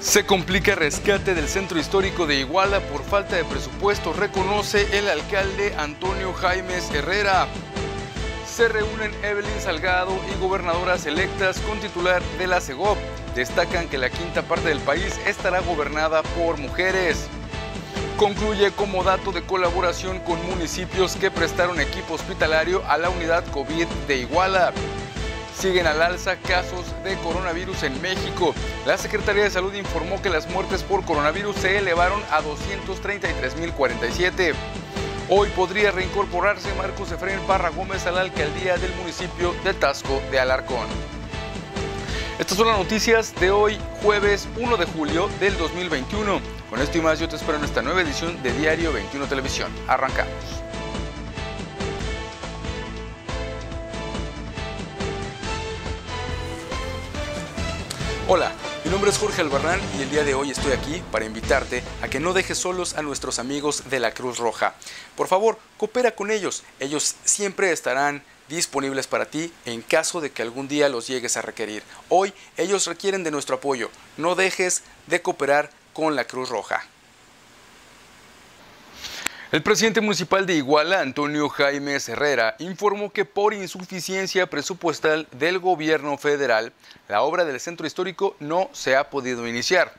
Se complica rescate del centro histórico de Iguala por falta de presupuesto, reconoce el alcalde Antonio Jaimes Herrera. Se reúnen Evelyn Salgado y gobernadoras electas con titular de la CEGOP. Destacan que la quinta parte del país estará gobernada por mujeres. Concluye como dato de colaboración con municipios que prestaron equipo hospitalario a la unidad COVID de Iguala. Siguen al alza casos de coronavirus en México. La Secretaría de Salud informó que las muertes por coronavirus se elevaron a 233.047. Hoy podría reincorporarse Marcos Efraín Parra Gómez a la alcaldía del municipio de Tasco de Alarcón. Estas son las noticias de hoy, jueves 1 de julio del 2021. Con esto y más, yo te espero en esta nueva edición de Diario 21 Televisión. Arrancamos. Hola, mi nombre es Jorge Albarrán y el día de hoy estoy aquí para invitarte a que no dejes solos a nuestros amigos de la Cruz Roja. Por favor, coopera con ellos. Ellos siempre estarán disponibles para ti en caso de que algún día los llegues a requerir. Hoy ellos requieren de nuestro apoyo. No dejes de cooperar con la Cruz Roja. El presidente municipal de Iguala, Antonio Jaime Herrera, informó que por insuficiencia presupuestal del gobierno federal, la obra del centro histórico no se ha podido iniciar.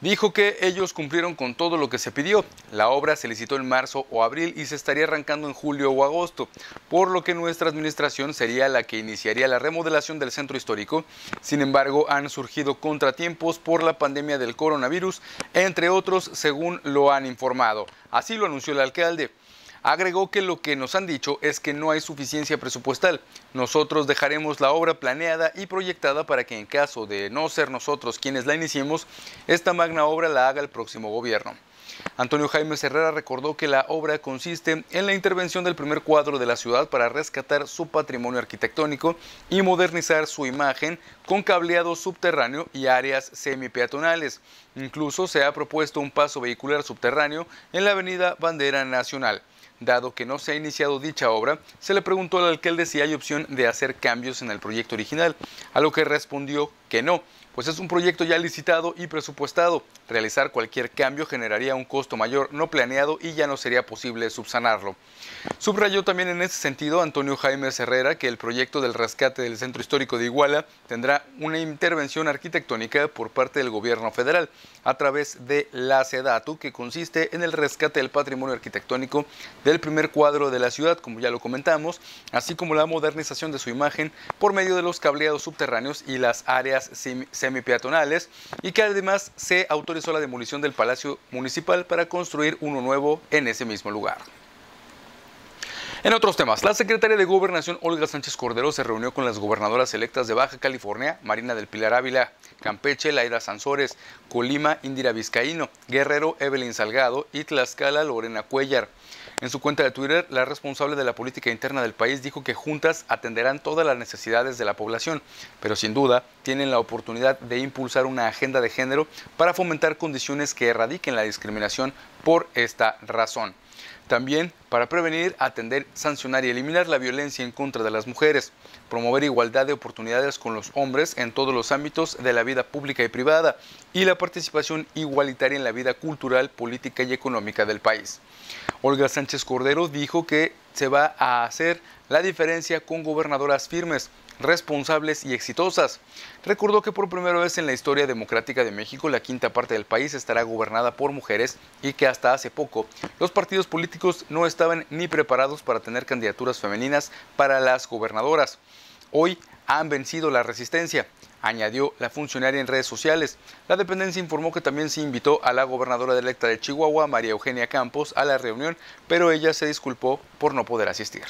Dijo que ellos cumplieron con todo lo que se pidió. La obra se licitó en marzo o abril y se estaría arrancando en julio o agosto, por lo que nuestra administración sería la que iniciaría la remodelación del centro histórico. Sin embargo, han surgido contratiempos por la pandemia del coronavirus, entre otros, según lo han informado. Así lo anunció el alcalde. Agregó que lo que nos han dicho es que no hay suficiencia presupuestal. Nosotros dejaremos la obra planeada y proyectada para que en caso de no ser nosotros quienes la iniciemos, esta magna obra la haga el próximo gobierno. Antonio Jaime Herrera recordó que la obra consiste en la intervención del primer cuadro de la ciudad para rescatar su patrimonio arquitectónico y modernizar su imagen con cableado subterráneo y áreas semipeatonales. Incluso se ha propuesto un paso vehicular subterráneo en la avenida Bandera Nacional. Dado que no se ha iniciado dicha obra, se le preguntó al alcalde si hay opción de hacer cambios en el proyecto original, a lo que respondió que no, pues es un proyecto ya licitado y presupuestado. Realizar cualquier cambio generaría un costo mayor no planeado y ya no sería posible subsanarlo. Subrayó también en ese sentido Antonio Jaime Herrera que el proyecto del rescate del centro histórico de Iguala tendrá una intervención arquitectónica por parte del gobierno federal a través de la SEDATU que consiste en el rescate del patrimonio arquitectónico del primer cuadro de la ciudad, como ya lo comentamos, así como la modernización de su imagen por medio de los cableados subterráneos y las áreas semipeatonales y que además se autorizó la demolición del Palacio Municipal para construir uno nuevo en ese mismo lugar. En otros temas, la secretaria de Gobernación Olga Sánchez Cordero se reunió con las gobernadoras electas de Baja California, Marina del Pilar Ávila, Campeche, Laida Sansores, Colima, Indira Vizcaíno, Guerrero, Evelyn Salgado y Tlaxcala, Lorena Cuellar. En su cuenta de Twitter, la responsable de la política interna del país dijo que juntas atenderán todas las necesidades de la población, pero sin duda tienen la oportunidad de impulsar una agenda de género para fomentar condiciones que erradiquen la discriminación por esta razón. También para prevenir, atender, sancionar y eliminar la violencia en contra de las mujeres, promover igualdad de oportunidades con los hombres en todos los ámbitos de la vida pública y privada y la participación igualitaria en la vida cultural, política y económica del país. Olga Sánchez Cordero dijo que se va a hacer la diferencia con gobernadoras firmes, responsables y exitosas. Recordó que por primera vez en la historia democrática de México la quinta parte del país estará gobernada por mujeres y que hasta hace poco los partidos políticos no estaban ni preparados para tener candidaturas femeninas para las gobernadoras. Hoy han vencido la resistencia, añadió la funcionaria en redes sociales. La dependencia informó que también se invitó a la gobernadora electa de Chihuahua, María Eugenia Campos, a la reunión, pero ella se disculpó por no poder asistir.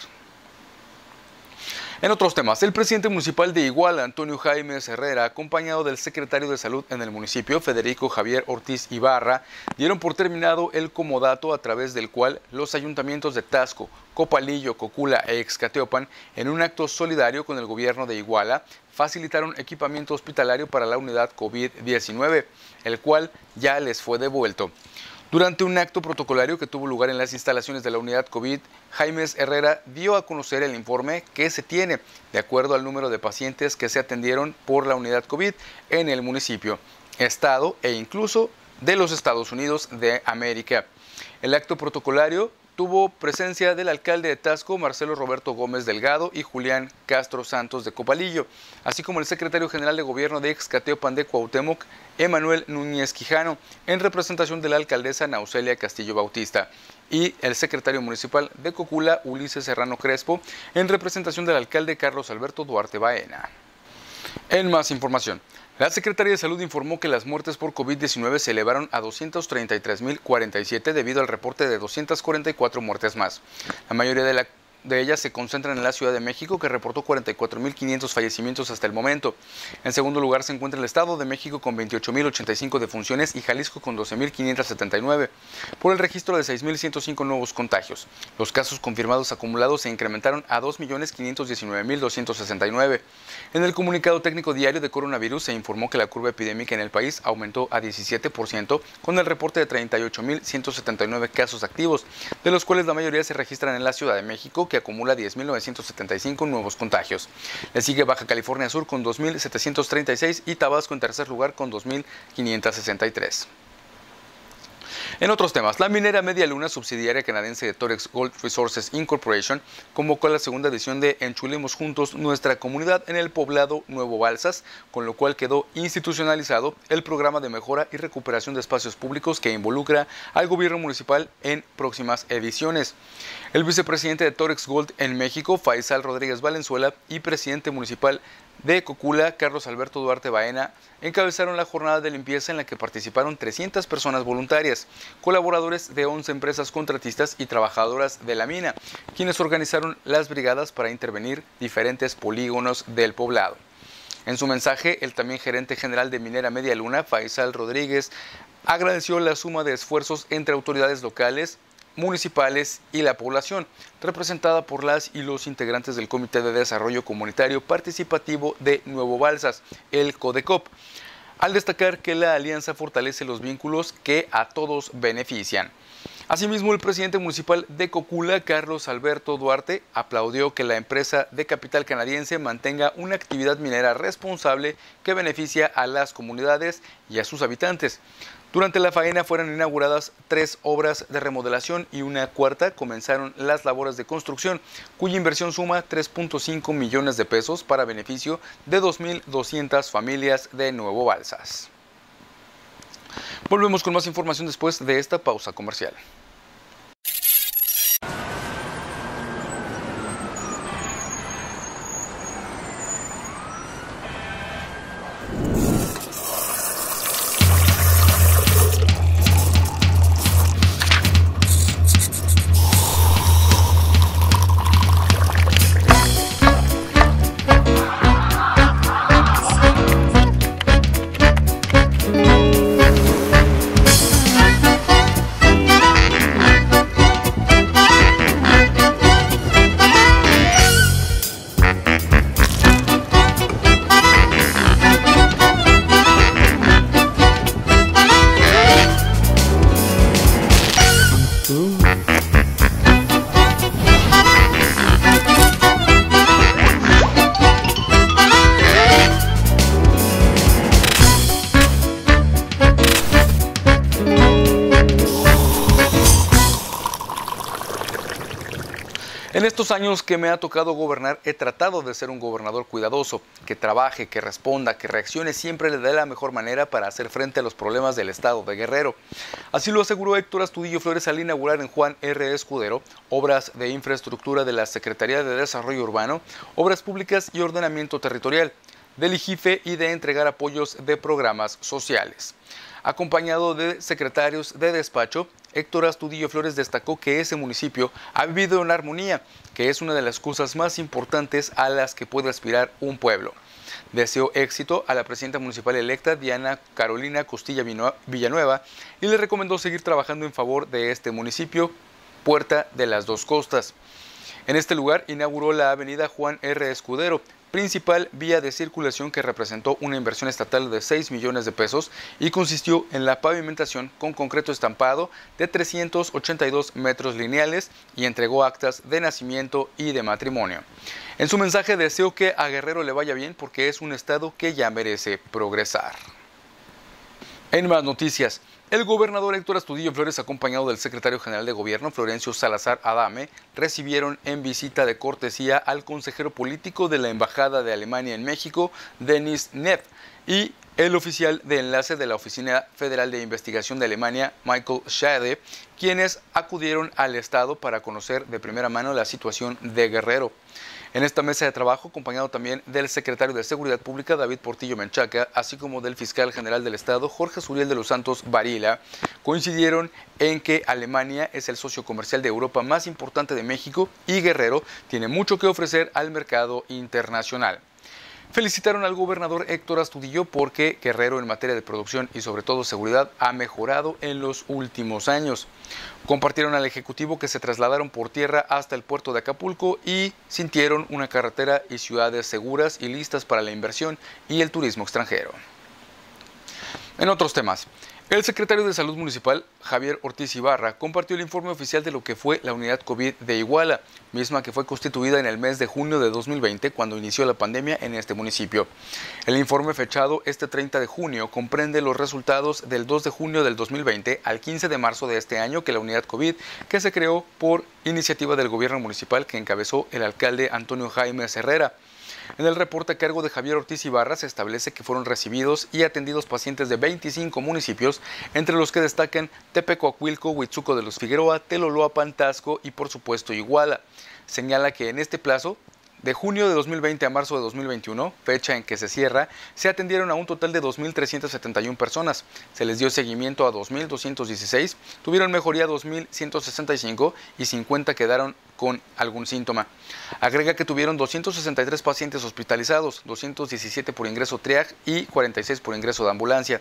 En otros temas, el presidente municipal de Iguala, Antonio Jaime Herrera, acompañado del secretario de Salud en el municipio, Federico Javier Ortiz Ibarra, dieron por terminado el comodato a través del cual los ayuntamientos de Tasco, Copalillo, Cocula e Excateopan, en un acto solidario con el gobierno de Iguala, facilitaron equipamiento hospitalario para la unidad COVID-19, el cual ya les fue devuelto. Durante un acto protocolario que tuvo lugar en las instalaciones de la unidad COVID, Jaime Herrera dio a conocer el informe que se tiene de acuerdo al número de pacientes que se atendieron por la unidad COVID en el municipio. Estado e incluso de los Estados Unidos de América. El acto protocolario tuvo presencia del alcalde de Tasco, Marcelo Roberto Gómez Delgado, y Julián Castro Santos de Copalillo, así como el secretario general de gobierno de Excateo de Cuauhtémoc, Emanuel Núñez Quijano, en representación de la alcaldesa Naucelia Castillo Bautista, y el secretario municipal de Cocula, Ulises Serrano Crespo, en representación del alcalde Carlos Alberto Duarte Baena. En más información, la Secretaría de Salud informó que las muertes por COVID-19 se elevaron a 233.047 debido al reporte de 244 muertes más. La mayoría de la de ellas se concentran en la Ciudad de México, que reportó 44.500 fallecimientos hasta el momento. En segundo lugar se encuentra el Estado de México con 28.085 defunciones y Jalisco con 12.579, por el registro de 6.105 nuevos contagios. Los casos confirmados acumulados se incrementaron a 2.519.269. En el comunicado técnico diario de coronavirus se informó que la curva epidémica en el país aumentó a 17% con el reporte de 38.179 casos activos, de los cuales la mayoría se registran en la Ciudad de México, que acumula 10.975 nuevos contagios. Le sigue Baja California Sur con 2.736 y Tabasco en tercer lugar con 2.563. En otros temas, la minera Media Luna, subsidiaria canadiense de Torex Gold Resources Incorporation, convocó la segunda edición de Enchulemos Juntos Nuestra Comunidad en el poblado Nuevo Balsas, con lo cual quedó institucionalizado el programa de mejora y recuperación de espacios públicos que involucra al gobierno municipal en próximas ediciones. El vicepresidente de Torex Gold en México, Faisal Rodríguez Valenzuela, y presidente municipal de Cocula, Carlos Alberto Duarte Baena, encabezaron la jornada de limpieza en la que participaron 300 personas voluntarias, colaboradores de 11 empresas contratistas y trabajadoras de la mina, quienes organizaron las brigadas para intervenir diferentes polígonos del poblado. En su mensaje, el también gerente general de Minera Media Luna, Faisal Rodríguez, agradeció la suma de esfuerzos entre autoridades locales, municipales y la población, representada por las y los integrantes del Comité de Desarrollo Comunitario Participativo de Nuevo Balsas, el CODECOP, al destacar que la alianza fortalece los vínculos que a todos benefician. Asimismo, el presidente municipal de Cocula, Carlos Alberto Duarte, aplaudió que la empresa de capital canadiense mantenga una actividad minera responsable que beneficia a las comunidades y a sus habitantes. Durante la faena fueron inauguradas tres obras de remodelación y una cuarta comenzaron las labores de construcción, cuya inversión suma 3.5 millones de pesos para beneficio de 2.200 familias de Nuevo Balsas. Volvemos con más información después de esta pausa comercial. En estos años que me ha tocado gobernar, he tratado de ser un gobernador cuidadoso, que trabaje, que responda, que reaccione siempre de la mejor manera para hacer frente a los problemas del Estado de Guerrero. Así lo aseguró Héctor Astudillo Flores al inaugurar en Juan R. Escudero obras de infraestructura de la Secretaría de Desarrollo Urbano, Obras Públicas y Ordenamiento Territorial, del IGIFE y de entregar apoyos de programas sociales. Acompañado de secretarios de despacho, Héctor Astudillo Flores destacó que ese municipio ha vivido en armonía, que es una de las cosas más importantes a las que puede aspirar un pueblo. Deseó éxito a la presidenta municipal electa Diana Carolina Costilla Villanueva y le recomendó seguir trabajando en favor de este municipio, Puerta de las Dos Costas. En este lugar inauguró la avenida Juan R. Escudero, principal vía de circulación que representó una inversión estatal de 6 millones de pesos y consistió en la pavimentación con concreto estampado de 382 metros lineales y entregó actas de nacimiento y de matrimonio. En su mensaje deseo que a Guerrero le vaya bien porque es un estado que ya merece progresar. En más noticias, el gobernador Héctor Astudillo Flores, acompañado del secretario general de gobierno Florencio Salazar Adame, recibieron en visita de cortesía al consejero político de la Embajada de Alemania en México, Denis Neff, y el oficial de enlace de la Oficina Federal de Investigación de Alemania, Michael Schade, quienes acudieron al Estado para conocer de primera mano la situación de Guerrero. En esta mesa de trabajo, acompañado también del secretario de Seguridad Pública, David Portillo Menchaca, así como del fiscal general del Estado, Jorge Suriel de los Santos Varila, coincidieron en que Alemania es el socio comercial de Europa más importante de México y Guerrero tiene mucho que ofrecer al mercado internacional. Felicitaron al gobernador Héctor Astudillo porque Guerrero en materia de producción y sobre todo seguridad ha mejorado en los últimos años. Compartieron al Ejecutivo que se trasladaron por tierra hasta el puerto de Acapulco y sintieron una carretera y ciudades seguras y listas para la inversión y el turismo extranjero. En otros temas, el secretario de Salud Municipal, Javier Ortiz Ibarra, compartió el informe oficial de lo que fue la unidad COVID de Iguala, misma que fue constituida en el mes de junio de 2020 cuando inició la pandemia en este municipio. El informe fechado este 30 de junio comprende los resultados del 2 de junio del 2020 al 15 de marzo de este año que la unidad COVID que se creó por iniciativa del gobierno municipal que encabezó el alcalde Antonio Jaime Herrera. En el reporte a cargo de Javier Ortiz Ibarra se establece que fueron recibidos y atendidos pacientes de 25 municipios, entre los que destacan Tepecoacuilco, Huitzuco de los Figueroa, Teloloapan, Tasco y por supuesto Iguala. Señala que en este plazo de junio de 2020 a marzo de 2021, fecha en que se cierra, se atendieron a un total de 2.371 personas. Se les dio seguimiento a 2.216, tuvieron mejoría 2.165 y 50 quedaron con algún síntoma. Agrega que tuvieron 263 pacientes hospitalizados, 217 por ingreso triag y 46 por ingreso de ambulancia.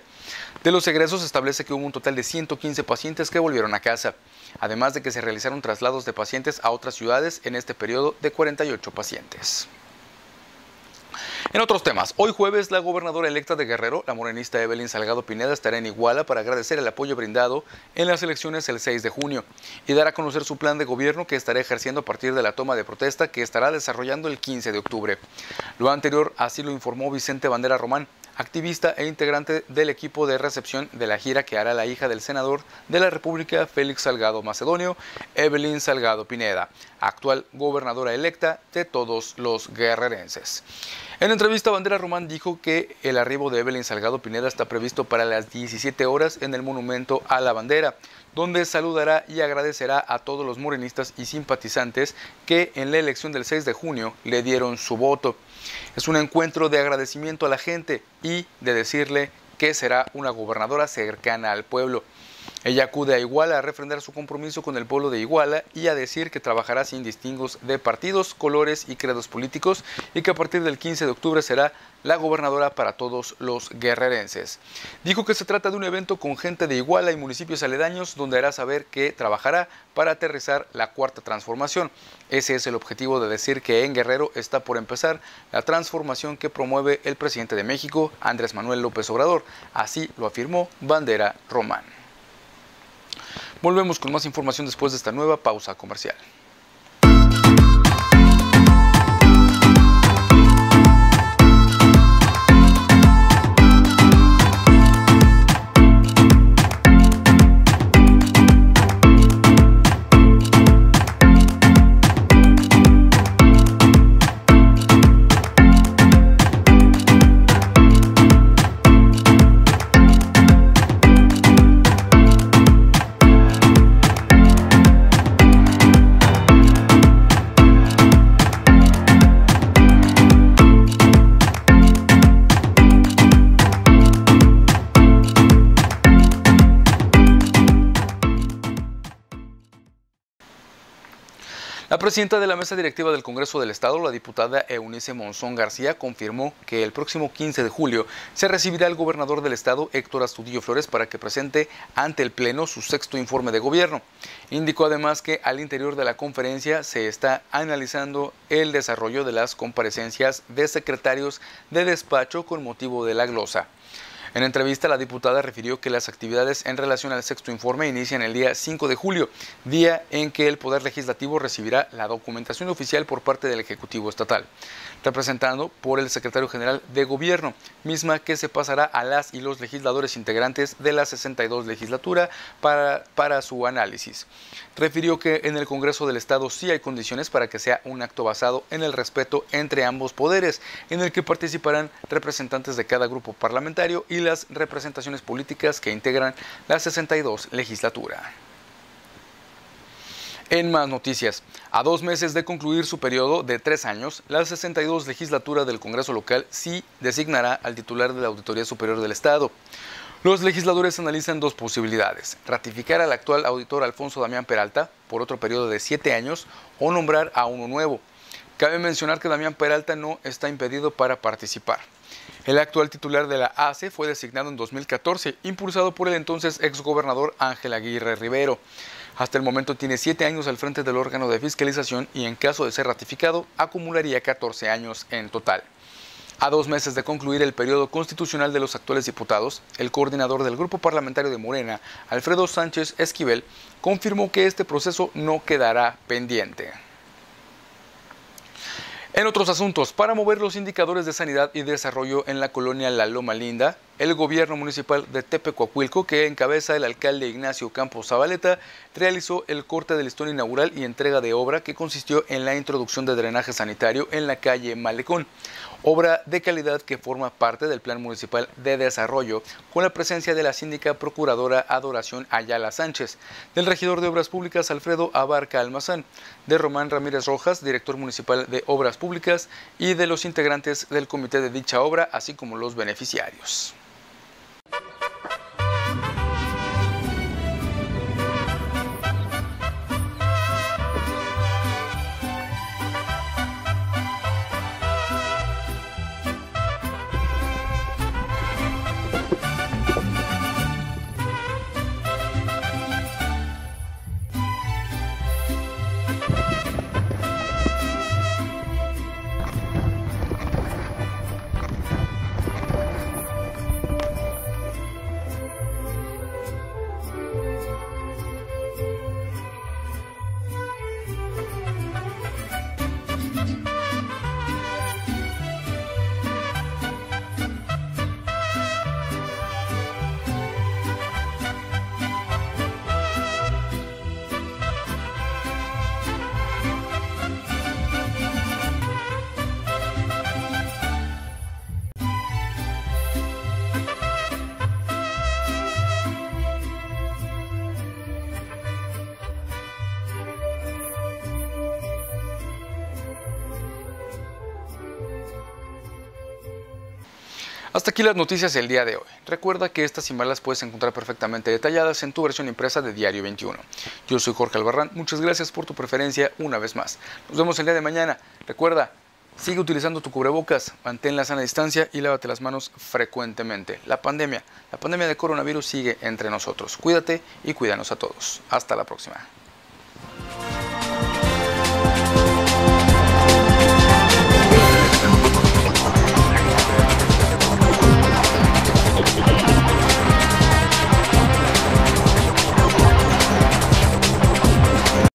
De los egresos establece que hubo un total de 115 pacientes que volvieron a casa, además de que se realizaron traslados de pacientes a otras ciudades en este periodo de 48 pacientes. En otros temas, hoy jueves la gobernadora electa de Guerrero, la morenista Evelyn Salgado Pineda, estará en Iguala para agradecer el apoyo brindado en las elecciones el 6 de junio y dar a conocer su plan de gobierno que estará ejerciendo a partir de la toma de protesta que estará desarrollando el 15 de octubre. Lo anterior así lo informó Vicente Bandera Román, activista e integrante del equipo de recepción de la gira que hará la hija del senador de la República, Félix Salgado Macedonio, Evelyn Salgado Pineda, actual gobernadora electa de todos los guerrerenses. En entrevista, Bandera Román dijo que el arribo de Evelyn Salgado Pineda está previsto para las 17 horas en el Monumento a la Bandera, donde saludará y agradecerá a todos los morenistas y simpatizantes que en la elección del 6 de junio le dieron su voto. Es un encuentro de agradecimiento a la gente y de decirle que será una gobernadora cercana al pueblo. Ella acude a Iguala a refrendar su compromiso con el pueblo de Iguala y a decir que trabajará sin distingos de partidos, colores y credos políticos y que a partir del 15 de octubre será la gobernadora para todos los guerrerenses. Dijo que se trata de un evento con gente de Iguala y municipios aledaños donde hará saber que trabajará para aterrizar la cuarta transformación. Ese es el objetivo de decir que en Guerrero está por empezar la transformación que promueve el presidente de México, Andrés Manuel López Obrador. Así lo afirmó Bandera Román. Volvemos con más información después de esta nueva pausa comercial. Presidenta de la mesa directiva del Congreso del Estado, la diputada Eunice Monzón García, confirmó que el próximo 15 de julio se recibirá el gobernador del Estado, Héctor Astudillo Flores, para que presente ante el Pleno su sexto informe de gobierno. Indicó además que al interior de la conferencia se está analizando el desarrollo de las comparecencias de secretarios de despacho con motivo de la glosa. En entrevista, la diputada refirió que las actividades en relación al sexto informe inician el día 5 de julio, día en que el Poder Legislativo recibirá la documentación oficial por parte del Ejecutivo Estatal. Representando por el secretario general de Gobierno, misma que se pasará a las y los legisladores integrantes de la 62 legislatura para, para su análisis. Refirió que en el Congreso del Estado sí hay condiciones para que sea un acto basado en el respeto entre ambos poderes, en el que participarán representantes de cada grupo parlamentario y las representaciones políticas que integran la 62 legislatura. En más noticias, a dos meses de concluir su periodo de tres años, la 62 legislatura del Congreso local sí designará al titular de la Auditoría Superior del Estado. Los legisladores analizan dos posibilidades, ratificar al actual auditor Alfonso Damián Peralta por otro periodo de siete años o nombrar a uno nuevo. Cabe mencionar que Damián Peralta no está impedido para participar. El actual titular de la ACE fue designado en 2014, impulsado por el entonces exgobernador Ángel Aguirre Rivero. Hasta el momento tiene siete años al frente del órgano de fiscalización y en caso de ser ratificado acumularía 14 años en total. A dos meses de concluir el periodo constitucional de los actuales diputados, el coordinador del grupo parlamentario de Morena, Alfredo Sánchez Esquivel, confirmó que este proceso no quedará pendiente. En otros asuntos, para mover los indicadores de sanidad y desarrollo en la colonia La Loma Linda, el gobierno municipal de Tepecuacuilco, que encabeza el alcalde Ignacio Campos Zabaleta, realizó el corte del listón inaugural y entrega de obra que consistió en la introducción de drenaje sanitario en la calle Malecón obra de calidad que forma parte del Plan Municipal de Desarrollo, con la presencia de la síndica procuradora Adoración Ayala Sánchez, del regidor de Obras Públicas Alfredo Abarca Almazán, de Román Ramírez Rojas, director municipal de Obras Públicas, y de los integrantes del comité de dicha obra, así como los beneficiarios. Hasta aquí las noticias del día de hoy. Recuerda que estas y más las puedes encontrar perfectamente detalladas en tu versión impresa de Diario 21. Yo soy Jorge Albarrán, muchas gracias por tu preferencia una vez más. Nos vemos el día de mañana. Recuerda, sigue utilizando tu cubrebocas, mantén la sana distancia y lávate las manos frecuentemente. La pandemia, la pandemia de coronavirus sigue entre nosotros. Cuídate y cuídanos a todos. Hasta la próxima.